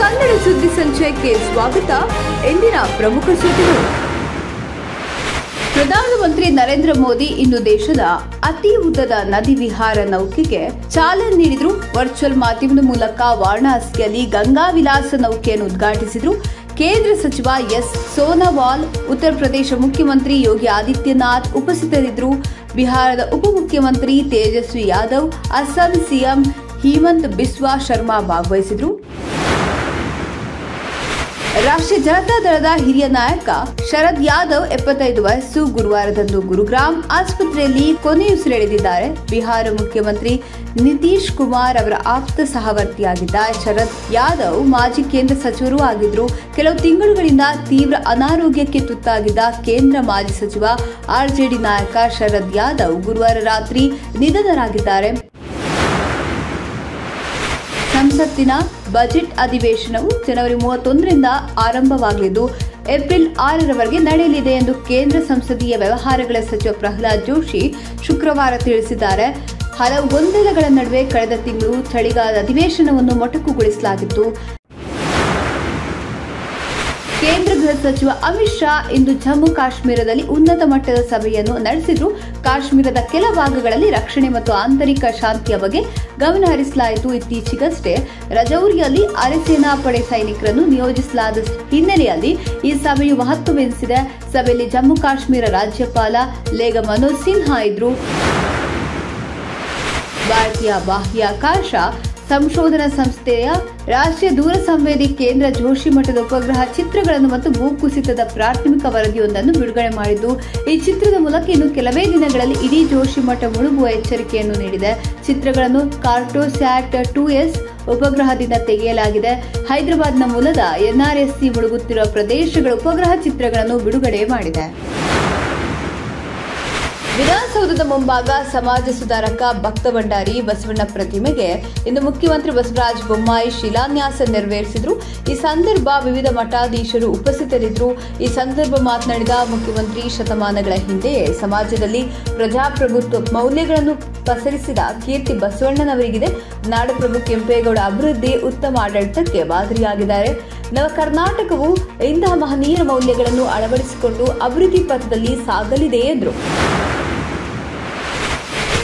ಕನ್ನಡ ಸುದ್ದಿ ಸಂಚಯಕ್ಕೆ ಸ್ವಾಗತ. ಇಂದಿನ ಪ್ರಮುಖ ಸುದ್ದಿಗಳು. ಪ್ರಧಾನಮಂತ್ರಿ ನರೇಂದ್ರ ಮೋದಿ ಇಂದು ದೇಶದ ಅತಿ ಉದ್ದದ ನದಿ ವಿಹಾರ ನೌಕೆಗೆ ಚಾಲನೆ ನೀಡಿದ್ರು. ವರ್ಚುವಲ್ ಮಾಧ್ಯಮದ ಮೂಲಕ ವಾರಣಾಸಿಯಲ್ಲಿ ಗಂಗಾ ವಿಲಾಸ ನೌಕೆಯನ್ನು ಉದ್ಘಾಟಿಸಿದ್ರು. ಕೇಂದ್ರ ಸಚಿವ ಎಸ್ ಸೋನವಾಲ್, ಉತ್ತರ ಪ್ರದೇಶ ಮುಖ್ಯಮಂತ್ರಿ ಯೋಗಿ ಆದಿತ್ಯನಾಥ್ ಉಪಸ್ಥಿತರಿದ್ದರು. ಬಿಹಾರದ ಉಪಮುಖ್ಯಮಂತ್ರಿ ತೇಜಸ್ವಿ ಯಾದವ್, ಅಸ್ಸಾಂ ಸಿಎಂ ಹೇಮಂತ್ ಬಿಸ್ವಾ ಶರ್ಮಾ ಭಾಗವಹಿಸಿದ್ರು. ರಾಷ್ಟ್ರೀಯ ಜನತಾ ದಳದ ಹಿರಿಯ ನಾಯಕ ಶರದ್ ಯಾದವ್ ಎಪ್ಪತ್ತೈದು ವಯಸ್ಸು, ಗುರುವಾರದಂದು ಗುರುಗ್ರಾಮ್ ಆಸ್ಪತ್ರೆಯಲ್ಲಿ ಕೊನೆಯುಸಿರೆಳೆದಿದ್ದಾರೆ ಬಿಹಾರ ಮುಖ್ಯಮಂತ್ರಿ ನಿತೀಶ್ ಕುಮಾರ್ ಅವರ ಆಪ್ತ ಸಹವರ್ತಿಯಾಗಿದ್ದ ಶರದ್ ಯಾದವ್ ಮಾಜಿ ಕೇಂದ್ರ ಸಚಿವರೂ ಆಗಿದ್ರು ಕೆಲವು ತಿಂಗಳುಗಳಿಂದ ತೀವ್ರ ಅನಾರೋಗ್ಯಕ್ಕೆ ತುತ್ತಾಗಿದ್ದ ಕೇಂದ್ರ ಮಾಜಿ ಸಚಿವ ಆರ್ಜೆಡಿ ನಾಯಕ ಶರದ್ ಯಾದವ್ ಗುರುವಾರ ರಾತ್ರಿ ನಿಧನರಾಗಿದ್ದಾರೆ. ಸಂಸತ್ತಿನ ಬಜೆಟ್ ಅಧಿವೇಶನವು ಜನವರಿ ಮೂವತ್ತೊಂದರಿಂದ ಆರಂಭವಾಗಲಿದ್ದು, ಏಪ್ರಿಲ್ ಆರರವರೆಗೆ ನಡೆಯಲಿದೆ ಎಂದು ಕೇಂದ್ರ ಸಂಸದೀಯ ವ್ಯವಹಾರಗಳ ಸಚಿವ ಪ್ರಹ್ಲಾದ್ ಜೋಶಿ ಶುಕ್ರವಾರ ತಿಳಿಸಿದ್ದಾರೆ. ಹಲವು ಗೊಂದಲಗಳ ನಡುವೆ ಕಳೆದ ತಿಂಗಳು ಚಳಿಗಾಲದ ಅಧಿವೇಶನವನ್ನು ಮೊಟಕುಗೊಳಿಸಲಾಗಿತ್ತು. ಕೇಂದ್ರ ಗೃಹ ಸಚಿವ ಅಮಿತ್ ಶಾ ಇಂದು ಜಮ್ಮು ಕಾಶ್ಮೀರದಲ್ಲಿ ಉನ್ನತ ಮಟ್ಟದ ಸಭೆಯನ್ನು ನಡೆಸಿದ್ರು. ಕಾಶ್ಮೀರದ ಕೆಲ ಭಾಗಗಳಲ್ಲಿ ರಕ್ಷಣೆ ಮತ್ತು ಆಂತರಿಕ ಶಾಂತಿಯ ಬಗ್ಗೆ ಗಮನ ಹರಿಸಲಾಯಿತು ಇತ್ತೀಚೆಗಷ್ಟೇ. ರಜೌರಿಯಲ್ಲಿ ಅರೆಸೇನಾ ಪಡೆ ಸೈನಿಕರನ್ನು ನಿಯೋಜಿಸಲಾದ ಹಿನ್ನೆಲೆಯಲ್ಲಿ ಈ ಸಭೆಯು ಮಹತ್ವವೆನಿಸಿದೆ. ಸಭೆಯಲ್ಲಿ ಜಮ್ಮು ಕಾಶ್ಮೀರ ರಾಜ್ಯಪಾಲ ಲೇಗ ಮನೋಜ್ ಸಿನ್ಹಾ ಇದ್ರು. ಭಾರತೀಯ ಬಾಹ್ಯಾಕಾಶ ಸಂಶೋಧನಾ ಸಂಸ್ಥೆಯ ರಾಷ್ಟ್ರೀಯ ದೂರ ಸಂವೇದಿ ಕೇಂದ್ರ ಜೋಶಿಮಠದ ಉಪಗ್ರಹ ಚಿತ್ರಗಳನ್ನು ಮತ್ತು ಭೂಕುಸಿತದ ಪ್ರಾಥಮಿಕ ವರದಿಯೊಂದನ್ನು ಬಿಡುಗಡೆ ಮಾಡಿದ್ದು, ಈ ಚಿತ್ರದ ಮೂಲಕ ಇನ್ನು ಕೆಲವೇ ದಿನಗಳಲ್ಲಿ ಇಡೀ ಜೋಶಿ ಮಠ ಮುಳುಗುವ ಎಚ್ಚರಿಕೆಯನ್ನು ನೀಡಿದೆ. ಚಿತ್ರಗಳನ್ನು ಕಾರ್ಟೋಸ್ಯಾಟ್ ಟು ಎಸ್ ಉಪಗ್ರಹದಿಂದ ತೆಗೆಯಲಾಗಿದೆ. ಹೈದರಾಬಾದ್ನ ಮೂಲದ ಎನ್ಆರ್ಎಸ್ಸಿ ಮುಳುಗುತ್ತಿರುವ ಪ್ರದೇಶಗಳ ಉಪಗ್ರಹ ಚಿತ್ರಗಳನ್ನು ಬಿಡುಗಡೆ ಮಾಡಿದೆ. ವಿಧಾನಸೌಧದ ಮುಂಭಾಗ ಸಮಾಜ ಸುಧಾರಕ ಭಕ್ತ ಭಂಡಾರಿ ಬಸವಣ್ಣ ಪ್ರತಿಮೆಗೆ ಇಂದು ಮುಖ್ಯಮಂತ್ರಿ ಬಸವರಾಜ ಬೊಮ್ಮಾಯಿ ಶಿಲಾನ್ಯಾಸ ನೆರವೇರಿಸಿದ್ರು. ಈ ಸಂದರ್ಭ ವಿವಿಧ ಮಠಾಧೀಶರು ಉಪಸ್ಥಿತರಿದ್ದರು. ಈ ಸಂದರ್ಭ ಮಾತನಾಡಿದ ಮುಖ್ಯಮಂತ್ರಿ ಶತಮಾನಗಳ ಹಿಂದೆಯೇ ಸಮಾಜದಲ್ಲಿ ಪ್ರಜಾಪ್ರಭುತ್ವ ಮೌಲ್ಯಗಳನ್ನು ಪಸರಿಸಿದ ಕೀರ್ತಿ ಬಸವಣ್ಣನವರಿಗಿದೆ. ನಾಡಪ್ರಭು ಕೆಂಪೇಗೌಡ ಅಭಿವೃದ್ಧಿ ಉತ್ತಮ ಆಡಳಿತಕ್ಕೆ ಮಾದರಿಯಾಗಿದ್ದಾರೆ. ನವ ಕರ್ನಾಟಕವು ಇಂತಹ ಮಹನೀಯ ಮೌಲ್ಯಗಳನ್ನು ಅಳವಡಿಸಿಕೊಂಡು ಅಭಿವೃದ್ಧಿ ಪಥದಲ್ಲಿ ಸಾಗಲಿದೆ ಎಂದರು.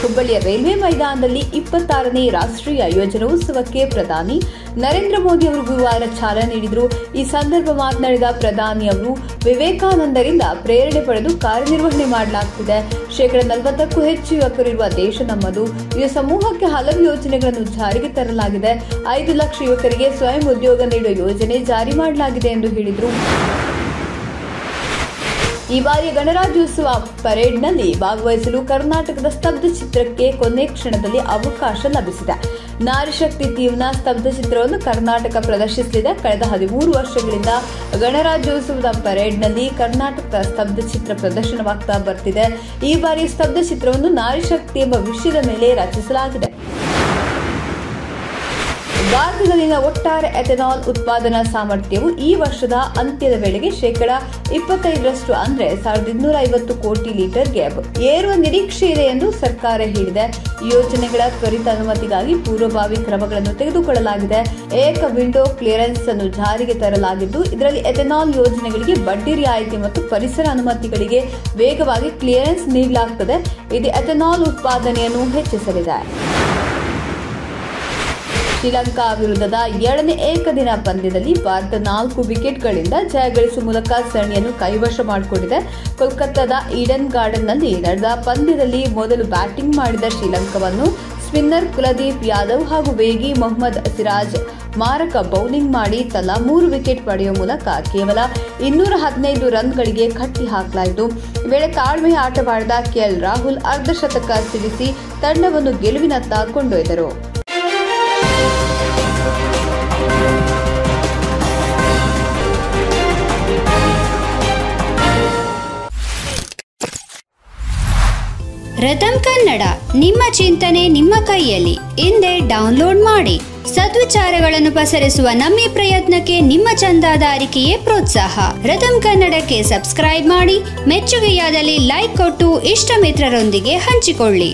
ಹುಬ್ಬಳ್ಳಿಯ ರೈಲ್ವೆ ಮೈದಾನದಲ್ಲಿ ಇಪ್ಪತ್ತಾರನೇ ರಾಷ್ಟ್ರೀಯ ಯೋಜನೋತ್ಸವಕ್ಕೆ ಪ್ರಧಾನಿ ನರೇಂದ್ರ ಮೋದಿ ಅವರು ಗುರುವಾರ ಚಾಲನೆ ನೀಡಿದರು. ಈ ಸಂದರ್ಭ ಮಾತನಾಡಿದ ಪ್ರಧಾನಿ ಅವರು, ವಿವೇಕಾನಂದರಿಂದ ಪ್ರೇರಣೆ ಪಡೆದು ಕಾರ್ಯನಿರ್ವಹಣೆ ಮಾಡಲಾಗುತ್ತಿದೆ ಶೇಕಡ ನಲವತ್ತಕ್ಕೂ ಹೆಚ್ಚು ಯುವಕರಿರುವ ದೇಶ ನಮ್ಮದು. ಈ ಸಮೂಹಕ್ಕೆ ಹಲವು ಯೋಜನೆಗಳನ್ನು ಜಾರಿಗೆ ತರಲಾಗಿದೆ. ಐದು ಲಕ್ಷ ಯುವಕರಿಗೆ ಸ್ವಯಂ ಉದ್ಯೋಗ ನೀಡುವ ಯೋಜನೆ ಜಾರಿ ಮಾಡಲಾಗಿದೆ ಎಂದು ಹೇಳಿದರು. ಈ ಬಾರಿ ಗಣರಾಜ್ಯೋತ್ಸವ ಪರೇಡ್ನಲ್ಲಿ ಭಾಗವಹಿಸಲು ಕರ್ನಾಟಕದ ಸ್ತಬ್ಧ ಚಿತ್ರಕ್ಕೆ ಕೊನೆ ಕ್ಷಣದಲ್ಲಿ ಅವಕಾಶ ಲಭಿಸಿದೆ. ನಾರಿಶಕ್ತಿ ತೀವ್ನ ಸ್ತಬ್ಧ ಚಿತ್ರವನ್ನು ಕರ್ನಾಟಕ ಪ್ರದರ್ಶಿಸಲಿದೆ. ಕಳೆದ ಹದಿಮೂರು ವರ್ಷಗಳಿಂದ ಗಣರಾಜ್ಯೋತ್ಸವದ ಪರೇಡ್ನಲ್ಲಿ ಕರ್ನಾಟಕದ ಸ್ತಬ್ಧ ಚಿತ್ರ ಪ್ರದರ್ಶನವಾಗ್ತಾ ಬರ್ತಿದೆ. ಈ ಬಾರಿ ಸ್ತಬ್ಧ ಚಿತ್ರವನ್ನು ನಾರಿಶಕ್ತಿ ಎಂಬ ವಿಷಯದ ಮೇಲೆ ರಚಿಸಲಾಗಿದೆ. ಭಾರತದಲ್ಲಿನ ಒಟ್ಟಾರೆ ಎಥೆನಾಲ್ ಉತ್ಪಾದನಾ ಸಾಮರ್ಥ್ಯವು ಈ ವರ್ಷದ ಅಂತ್ಯದ ವೇಳೆಗೆ ಶೇಕಡ ಇಪ್ಪತ್ತೈದರಷ್ಟು ಅಂದ್ರೆ ಸಾವಿರದ ಇನ್ನೂರ ಐವತ್ತು ಕೋಟಿ ಲೀಟರ್ಗೆ ಏರುವ ನಿರೀಕ್ಷೆ ಇದೆ ಎಂದು ಸರ್ಕಾರ ಹೇಳಿದೆ. ಯೋಜನೆಗಳ ತ್ವರಿತ ಅನುಮತಿಗಾಗಿ ಪೂರ್ವಭಾವಿ ಕ್ರಮಗಳನ್ನು ತೆಗೆದುಕೊಳ್ಳಲಾಗಿದೆ. ಏಕ ವಿಂಡೋ ಕ್ಲಿಯರೆನ್ಸ್ ಅನ್ನು ಜಾರಿಗೆ ತರಲಾಗಿದ್ದು, ಇದರಲ್ಲಿ ಎಥೆನಾಲ್ ಯೋಜನೆಗಳಿಗೆ ಬಡ್ಡಿ ರಿಯಾಯಿತಿ ಮತ್ತು ಪರಿಸರ ಅನುಮತಿಗಳಿಗೆ ವೇಗವಾಗಿ ಕ್ಲಿಯರೆನ್ಸ್ ನೀಡಲಾಗುತ್ತದೆ ಇದು ಎಥೆನಾಲ್ ಉತ್ಪಾದನೆಯನ್ನು ಹೆಚ್ಚಿಸಲಿದೆ. ಶ್ರೀಲಂಕಾ ವಿರುದ್ಧದ ಎರಡನೇ ಏಕದಿನ ಪಂದ್ಯದಲ್ಲಿ ಭಾರತ ನಾಲ್ಕು ವಿಕೆಟ್ಗಳಿಂದ ಜಯಗಳಿಸುವ ಮೂಲಕ ಸರಣಿಯನ್ನು ಕೈವಶ ಮಾಡಿಕೊಂಡಿದೆ. ಕೋಲ್ಕತ್ತಾದ ಈಡನ್ ಗಾರ್ಡನ್ನಲ್ಲಿ ನಡೆದ ಪಂದ್ಯದಲ್ಲಿ ಮೊದಲು ಬ್ಯಾಟಿಂಗ್ ಮಾಡಿದ ಶ್ರೀಲಂಕಾವನ್ನು ಸ್ಪಿನ್ನರ್ ಕುಲದೀಪ್ ಯಾದವ್ ಹಾಗೂ ವೇಗಿ ಮೊಹಮ್ಮದ್ ಸಿರಾಜ್ ಮಾರಕ ಬೌಲಿಂಗ್ ಮಾಡಿ ತಲಾ ಮೂರು ವಿಕೆಟ್ ಪಡೆಯುವ ಮೂಲಕ ಕೇವಲ ಇನ್ನೂರ ಹದಿನೈದು ರನ್ಗಳಿಗೆ ಕಟ್ಟಿ ಹಾಕಲಾಯಿತು. ವೇಳೆ ತಾಳ್ಮೆ ಆಟವಾಡಿದ ಕೆಎಲ್ ರಾಹುಲ್ ಅರ್ಧಶತಕ ಸಿಡಿಸಿ ತಂಡವನ್ನು ಗೆಲುವಿನತ್ತ ಕೊಂಡೊಯ್ದರು. ರಥಂ ಕನ್ನಡ, ನಿಮ್ಮ ಚಿಂತನೆ ನಿಮ್ಮ ಕೈಯಲ್ಲಿ. ಹಿಂದೆ ಡೌನ್ಲೋಡ್ ಮಾಡಿ. ಸದ್ವಿಚಾರಗಳನ್ನು ಪಸರಿಸುವ ನಮ್ಮ ಪ್ರಯತ್ನಕ್ಕೆ ನಿಮ್ಮ ಚಂದಾದಾರಿಕೆಯೇ ಪ್ರೋತ್ಸಾಹ. ರಥಂ ಕನ್ನಡಕ್ಕೆ ಸಬ್ಸ್ಕ್ರೈಬ್ ಮಾಡಿ, ಮೆಚ್ಚುಗೆಯಾದಲ್ಲಿ ಲೈಕ್ ಕೊಟ್ಟು ಇಷ್ಟ ಮಿತ್ರರೊಂದಿಗೆ ಹಂಚಿಕೊಳ್ಳಿ.